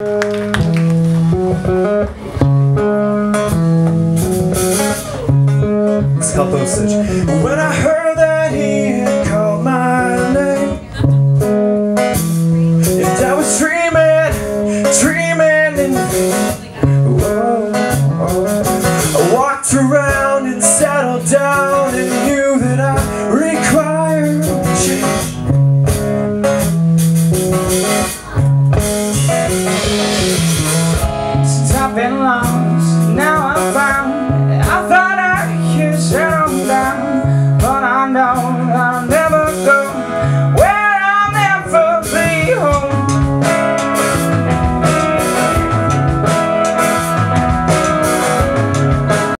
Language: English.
It's called Postage. When I heard that he had called my name, and I was dreaming, dreaming in vain. I walked around and settled down and knew that I required. I've been lost, now I'm found. I thought I could settle down But I know